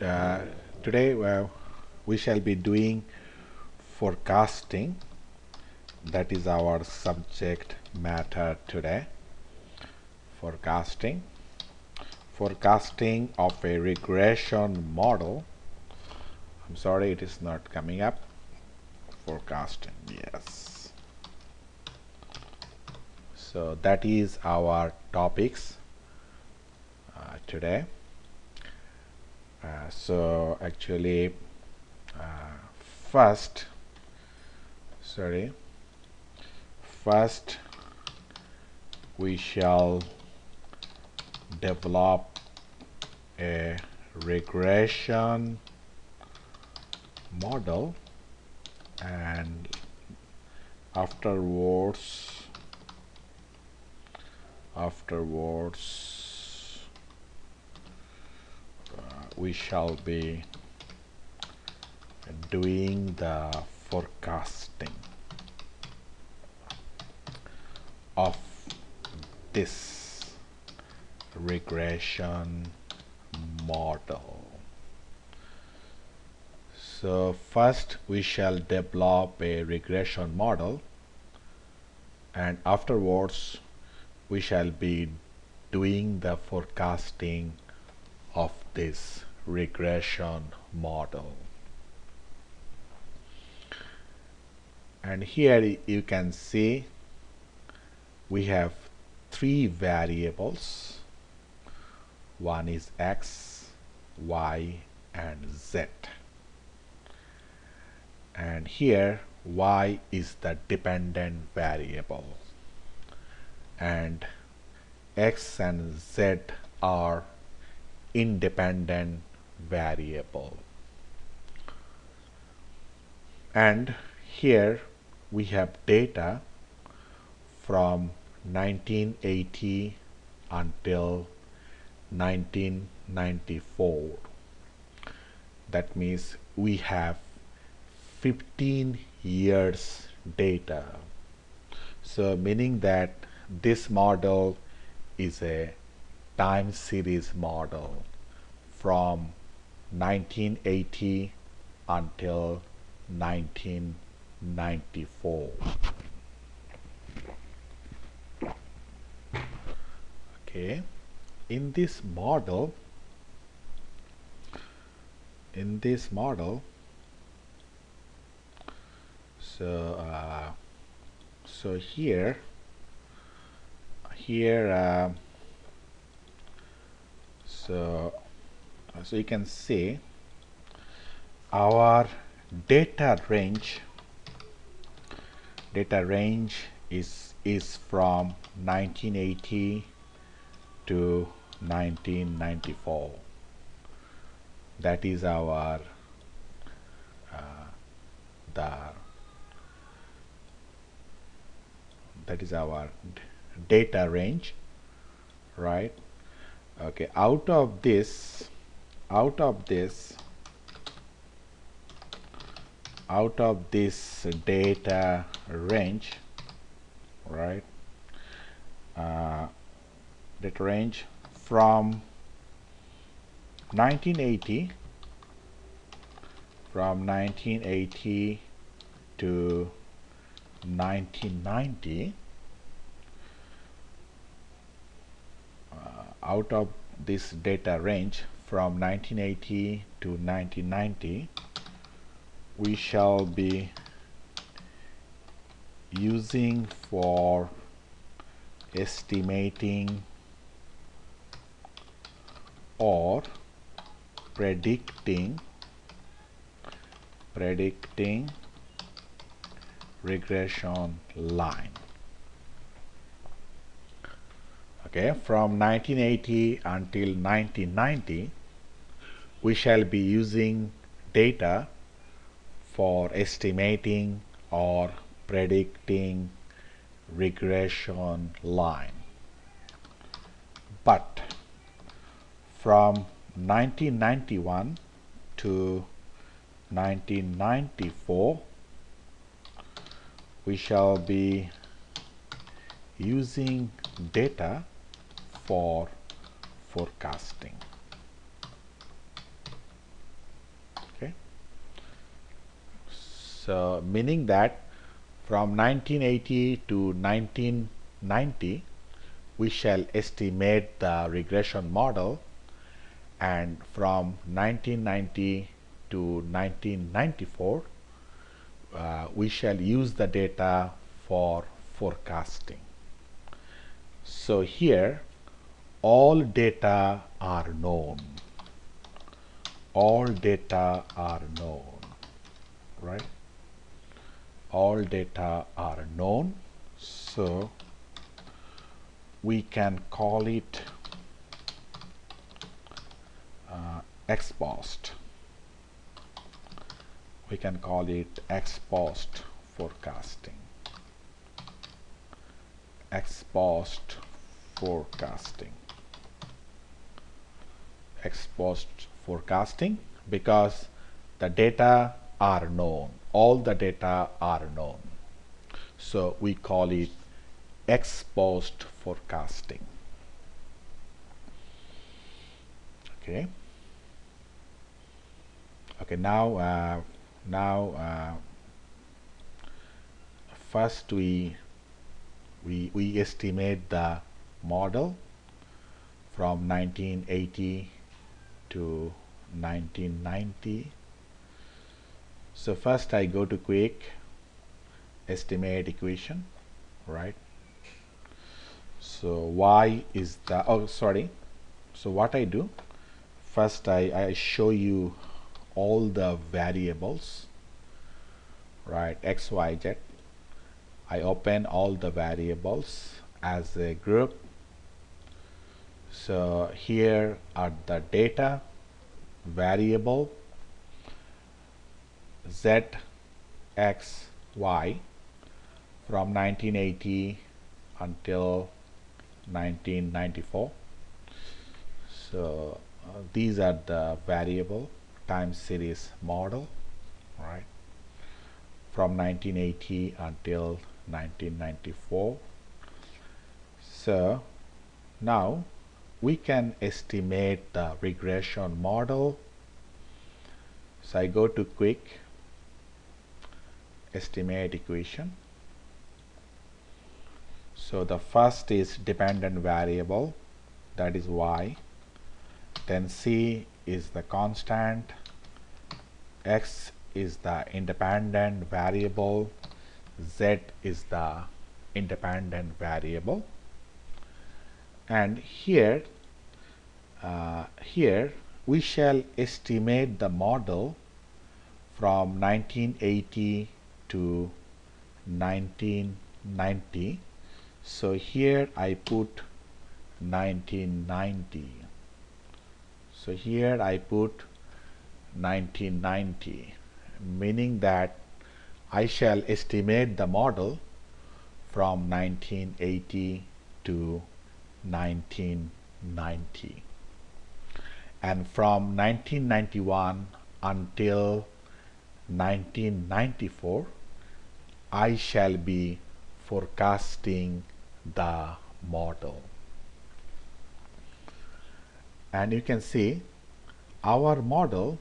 uh, today uh, we shall be doing forecasting. That is our subject matter today. Forecasting. Forecasting of a regression model. I'm sorry it is not coming up. Forecasting yes. So that is our topics uh, today uh, so actually uh, first sorry first we shall develop a regression model and afterwards afterwards we shall be doing the forecasting of this regression model. So first we shall develop a regression model and afterwards we shall be doing the forecasting of this regression model. And here you can see we have three variables. One is x y and z. And here y is the dependent variable. And x and z are independent variable. And here we have data from 1980 until 1994 that means we have 15 years data. So meaning that this model is a time series model from 1980 until 1994 okay. In this model in this model so uh, so here here uh, so so you can see our data range data range is is from 1980 to 1994 that is our uh, the that is our data range right? Okay out of this out of this out of this data range right uh, range from 1980 from 1980 to 1990 uh, out of this data range from 1980 to 1990 we shall be using for estimating or predicting predicting regression line. Okay from 1980 until 1990 we shall be using data for estimating or predicting regression line. But from 1991 to 1994 we shall be using data for forecasting meaning that from 1980 to 1990 we shall estimate the regression model. And from 1990 to 1994 uh, we shall use the data for forecasting. So here all data are known. All data are known right all data are known so we can call it uh, we can call it ex post forecasting. Ex post forecasting. Ex post forecasting because the data are known all the data are known. So we call it ex post forecasting. Okay. Okay now uh, now uh, first we we we estimate the model from 1980 to 1990 so first I go to quick estimate equation right? So y is the oh sorry. So what I do? First I, I show you all the variables right? X y z. I open all the variables as a group. So here are the data variable z x y from 1980 until 1994 so uh, these are the variable time series model right? From 1980 until 1994 so now we can estimate the regression model. So I go to quick estimate equation. So the first is dependent variable that is y. Then c is the constant. X is the independent variable. Z is the independent variable. And here uh, here we shall estimate the model from 1980 to 1990 so here I put 1990 so here I put 1990 meaning that I shall estimate the model from 1980 to 1990 and from 1991 until 1994 I shall be forecasting the model and you can see our model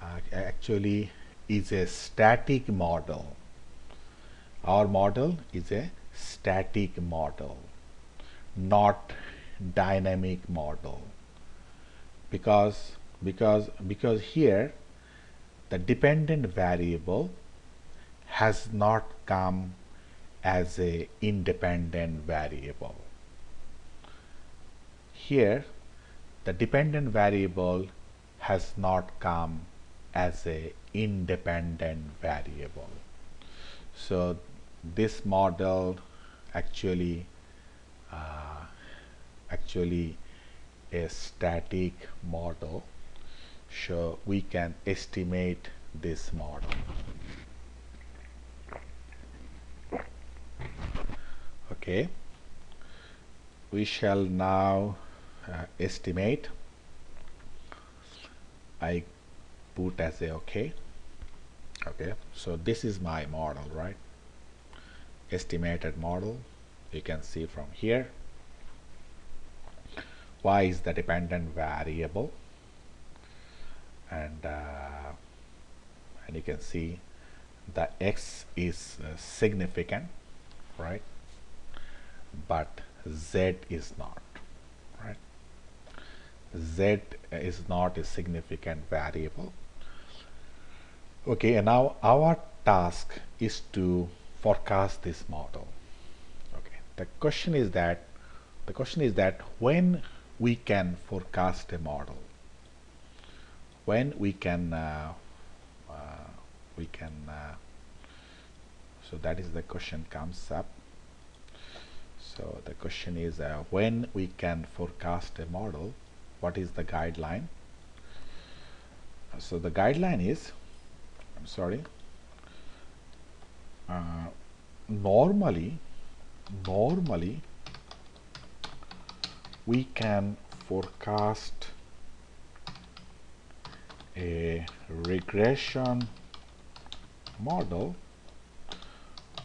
uh, actually is a static model. Our model is a static model not dynamic model. Because because because here the dependent variable has not come as a independent variable. Here the dependent variable has not come as a independent variable. So this model actually uh, actually a static model. So we can estimate this model okay. We shall now uh, estimate. I put as a okay. Okay. So this is my model right? Estimated model. You can see from here. Y is the dependent variable. And uh, and you can see the x is uh, significant right but z is not. Right? Z is not a significant variable. Okay and now our task is to forecast this model. Okay the question is that the question is that when we can forecast a model when we can uh, uh, we can uh, so that is the question comes up so the question is uh, when we can forecast a model what is the guideline? So the guideline is I'm sorry uh, normally normally we can forecast a regression model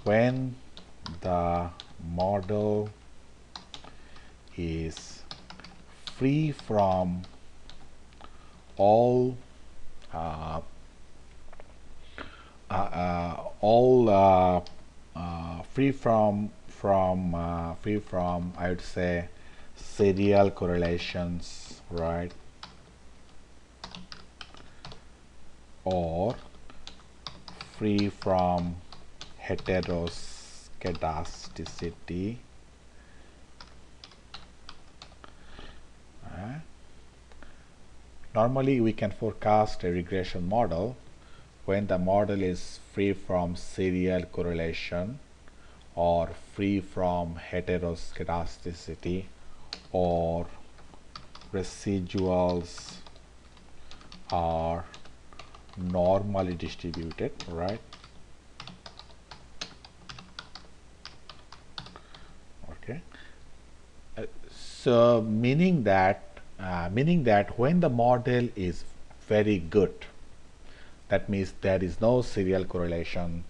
when the model is free from all uh, uh, uh, all uh, uh, free from from uh, free from I would say serial correlations right? Or free from heteroscedasticity uh, normally we can forecast a regression model when the model is free from serial correlation or free from heteroscedasticity or residuals are normally distributed right okay uh, so meaning that uh, meaning that when the model is very good that means there is no serial correlation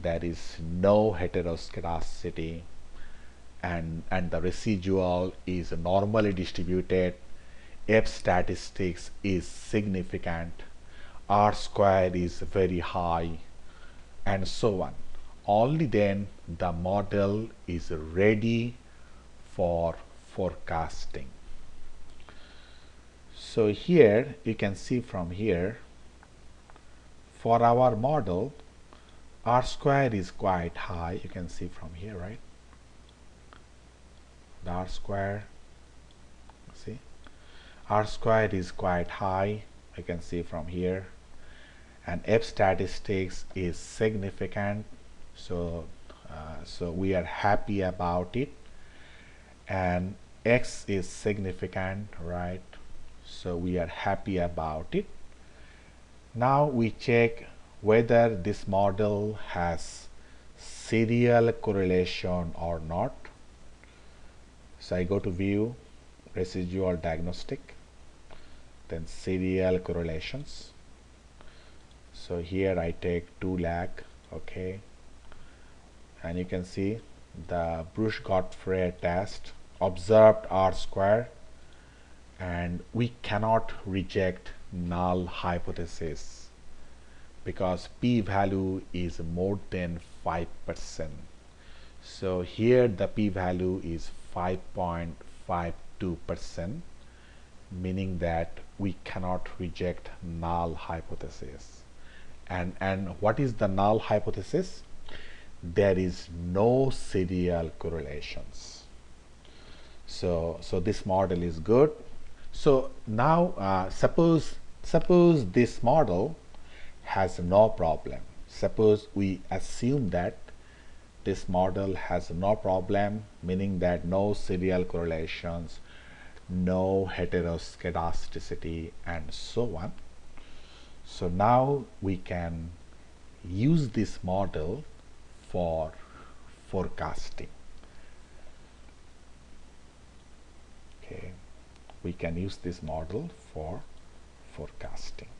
there is no heteroscedasticity and and the residual is normally distributed f statistics is significant r square is very high and so on. Only then the model is ready for forecasting. So here you can see from here for our model r square is quite high. You can see from here right? The r square see? R square is quite high. I can see from here. And f statistics is significant. So uh, so we are happy about it and x is significant right? So we are happy about it. Now we check whether this model has serial correlation or not. So I go to view residual diagnostic then serial correlations. So here I take 2 lag okay? And you can see the Breusch-Godfrey test observed R square and we cannot reject null hypothesis because p-value is more than 5% so here the p-value is 5.52% meaning that we cannot reject null hypothesis. And and what is the null hypothesis there is no serial correlations. So so this model is good. So now uh, suppose suppose this model has no problem. Suppose we assume that this model has no problem meaning that no serial correlations no heteroscedasticity and so on. So now we can use this model for forecasting. Okay. We can use this model for forecasting